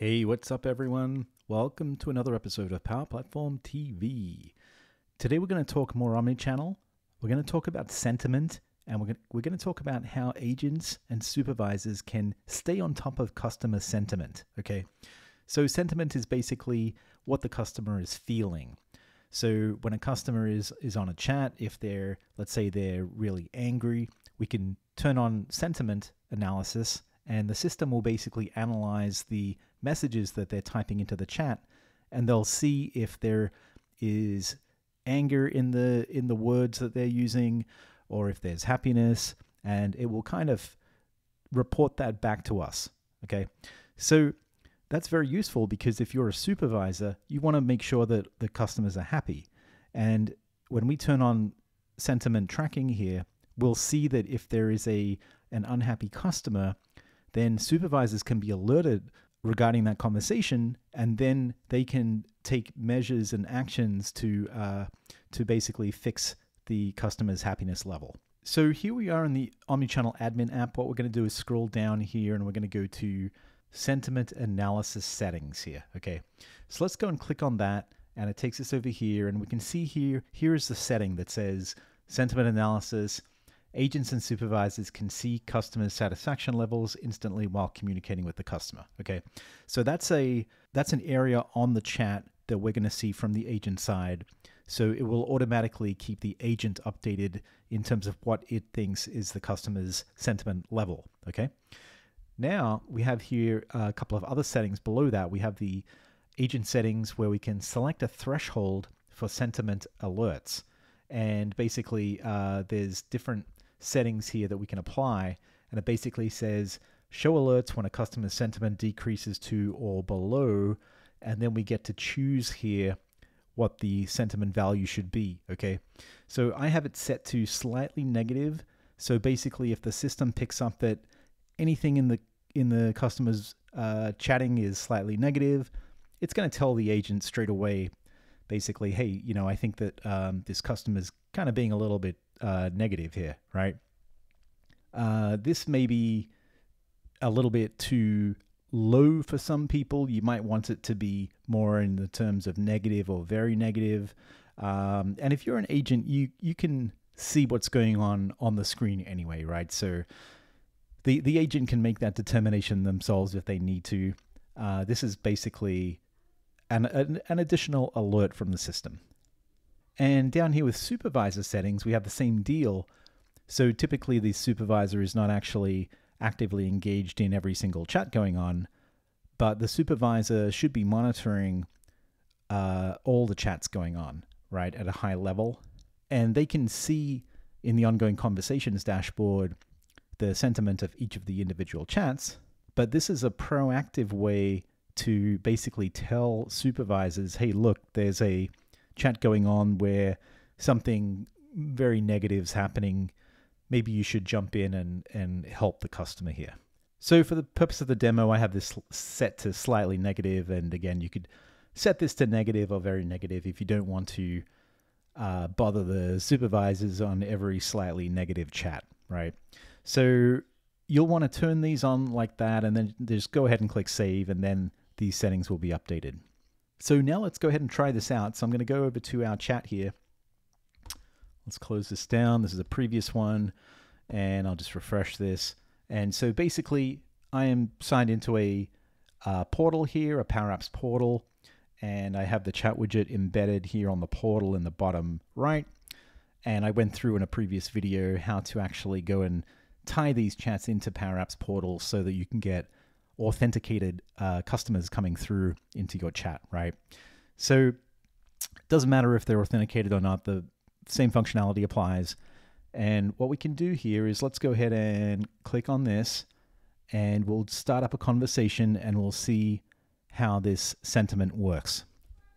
Hey, what's up, everyone? Welcome to another episode of Power Platform TV. Today, we're going to talk more omnichannel. We're going to talk about sentiment, and we're going, to, we're going to talk about how agents and supervisors can stay on top of customer sentiment. Okay, so sentiment is basically what the customer is feeling. So when a customer is is on a chat, if they're let's say they're really angry, we can turn on sentiment analysis and the system will basically analyze the messages that they're typing into the chat and they'll see if there is anger in the in the words that they're using or if there's happiness and it will kind of report that back to us okay? So that's very useful because if you're a supervisor you want to make sure that the customers are happy. And when we turn on sentiment tracking here we'll see that if there is a an unhappy customer then supervisors can be alerted regarding that conversation, and then they can take measures and actions to uh, to basically fix the customer's happiness level. So here we are in the Omnichannel Admin app. What we're going to do is scroll down here, and we're going to go to Sentiment Analysis Settings here. Okay, so let's go and click on that, and it takes us over here, and we can see here. Here is the setting that says Sentiment Analysis agents and supervisors can see customer satisfaction levels instantly while communicating with the customer okay? So that's a that's an area on the chat that we're going to see from the agent side. So it will automatically keep the agent updated in terms of what it thinks is the customer's sentiment level okay? Now we have here a couple of other settings below that. We have the agent settings where we can select a threshold for sentiment alerts. And basically uh, there's different settings here that we can apply. And it basically says show alerts when a customer's sentiment decreases to or below. And then we get to choose here what the sentiment value should be. Okay. So I have it set to slightly negative. So basically, if the system picks up that anything in the in the customer's uh, chatting is slightly negative, it's going to tell the agent straight away, basically, hey, you know, I think that um, this customer's kind of being a little bit uh, negative here, right? Uh, this may be a little bit too low for some people. You might want it to be more in the terms of negative or very negative. Um, and if you're an agent, you you can see what's going on on the screen anyway, right? So the the agent can make that determination themselves if they need to. Uh, this is basically an, an, an additional alert from the system. And down here with supervisor settings, we have the same deal. So typically, the supervisor is not actually actively engaged in every single chat going on, but the supervisor should be monitoring uh, all the chats going on, right, at a high level. And they can see in the ongoing conversations dashboard the sentiment of each of the individual chats. But this is a proactive way to basically tell supervisors hey, look, there's a chat going on where something very negative is happening, maybe you should jump in and, and help the customer here. So for the purpose of the demo, I have this set to slightly negative. negative, and again, you could set this to negative or very negative if you don't want to uh, bother the supervisors on every slightly negative chat, right? So you'll want to turn these on like that, and then just go ahead and click save, and then these settings will be updated. So now let's go ahead and try this out. So I'm going to go over to our chat here. Let's close this down. This is a previous one, and I'll just refresh this. And so basically, I am signed into a uh, portal here, a Power Apps portal, and I have the chat widget embedded here on the portal in the bottom right. And I went through in a previous video how to actually go and tie these chats into Power Apps portal so that you can get authenticated uh, customers coming through into your chat, right? So it doesn't matter if they're authenticated or not, the same functionality applies. And what we can do here is let's go ahead and click on this and we'll start up a conversation and we'll see how this sentiment works.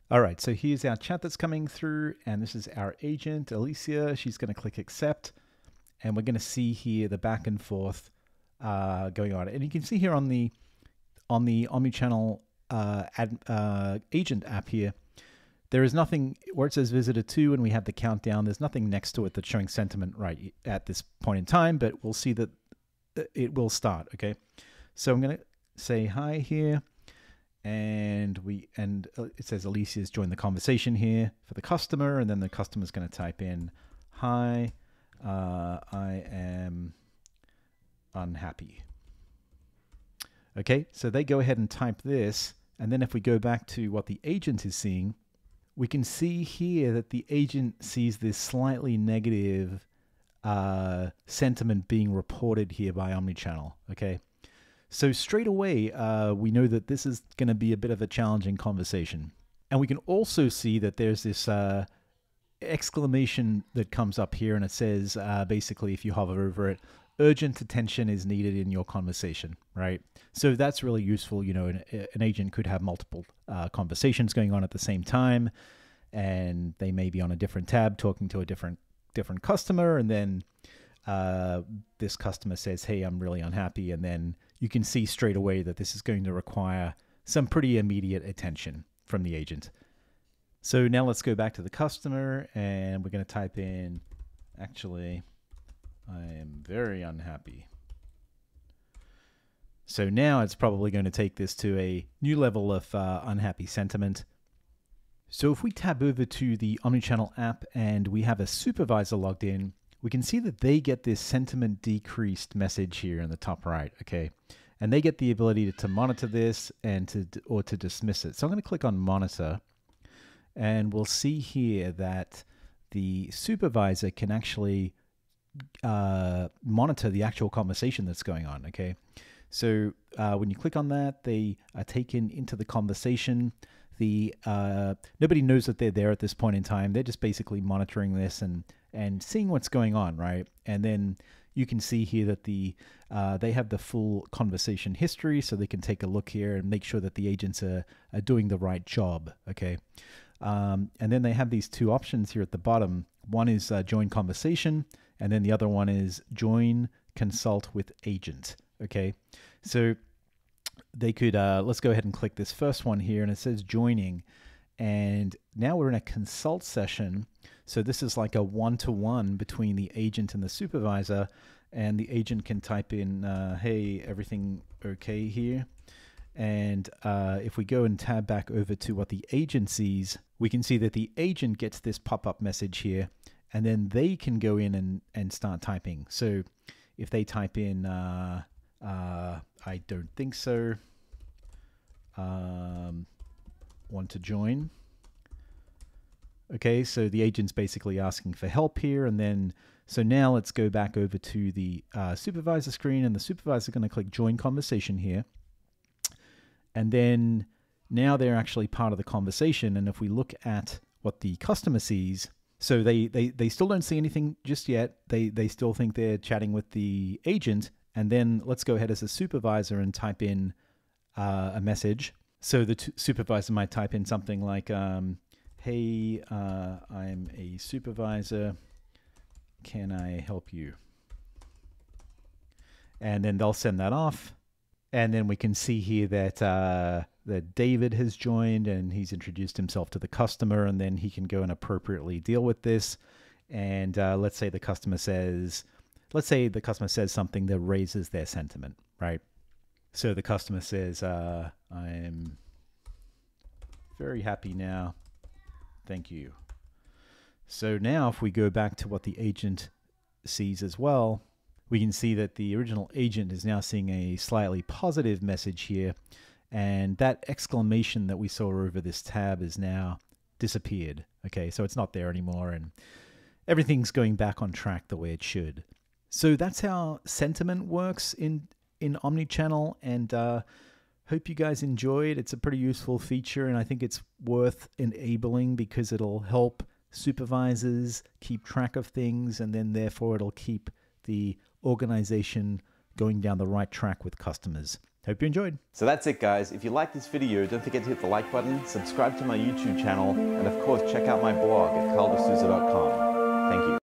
All right, so here's our chat that's coming through, and this is our agent, Alicia. She's going to click accept, and we're going to see here the back and forth uh, going on. And you can see here on the on the omnichannel uh, ad, uh, agent app here, there is nothing where it says visitor two and we have the countdown. There's nothing next to it that's showing sentiment right at this point in time, but we'll see that it will start. Okay. So I'm going to say hi here. and we and uh, it says Alicia's joined the conversation here for the customer, and then the customer's going to type in, "Hi, uh, I am unhappy." Okay, so they go ahead and type this, and then if we go back to what the agent is seeing, we can see here that the agent sees this slightly negative uh, sentiment being reported here by Omnichannel. Okay, so straight away, uh, we know that this is going to be a bit of a challenging conversation. And we can also see that there's this uh, exclamation that comes up here, and it says uh, basically, if you hover over it, urgent attention is needed in your conversation, right? So that's really useful. You know, an, an agent could have multiple uh, conversations going on at the same time, and they may be on a different tab talking to a different different customer, and then uh, this customer says, "Hey, I'm really unhappy," and then you can see straight away that this is going to require some pretty immediate attention from the agent. So now let's go back to the customer, and we're going to type in, actually, I am very unhappy. So now it's probably going to take this to a new level of uh, unhappy sentiment. So if we tab over to the Omnichannel app and we have a supervisor logged in, we can see that they get this sentiment decreased message here in the top right, okay? And they get the ability to monitor this and to or to dismiss it. So I'm going to click on monitor and we'll see here that the supervisor can actually uh, monitor the actual conversation that's going on, okay? So uh, when you click on that, they are taken into the conversation. The uh, nobody knows that they're there at this point in time. They're just basically monitoring this and and seeing what's going on, right? And then you can see here that the uh, they have the full conversation history, so they can take a look here and make sure that the agents are, are doing the right job. Okay, um, and then they have these two options here at the bottom. One is uh, join conversation, and then the other one is join consult with agent. Okay, so they could uh, let's go ahead and click this first one here, and it says joining, and now we're in a consult session so this is like a one-to-one between the agent and the supervisor, and the agent can type in, uh, hey, everything okay here? And uh, if we go and tab back over to what the agent sees, we can see that the agent gets this pop-up message here, and then they can go in and, and start typing. So if they type in, uh, uh I don't think so, um, want to join, Okay, so the agent's basically asking for help here, and then so now let's go back over to the uh, supervisor screen, and the supervisor is going to click Join Conversation here, and then now they're actually part of the conversation. And if we look at what the customer sees, so they they they still don't see anything just yet. They they still think they're chatting with the agent, and then let's go ahead as a supervisor and type in uh, a message. So the supervisor might type in something like. Um, hey, uh, I'm a supervisor. Can I help you? And then they'll send that off. And then we can see here that uh, that David has joined and he's introduced himself to the customer, and then he can go and appropriately deal with this. And uh, let's say the customer says, let's say the customer says something that raises their sentiment, right? So the customer says, uh, "I'm very happy now Thank you. So now if we go back to what the agent sees as well, we can see that the original agent is now seeing a slightly positive message here. And that exclamation that we saw over this tab is now disappeared. Okay, so it's not there anymore and everything's going back on track the way it should. So that's how sentiment works in, in Omnichannel. And uh, hope you guys enjoyed. It's a pretty useful feature, and I think it's worth enabling because it'll help supervisors keep track of things, and then therefore it'll keep the organization going down the right track with customers. Hope you enjoyed. So that's it guys. If you like this video, don't forget to hit the like button, subscribe to my YouTube channel, and of course check out my blog at carldesouza.com. Thank you.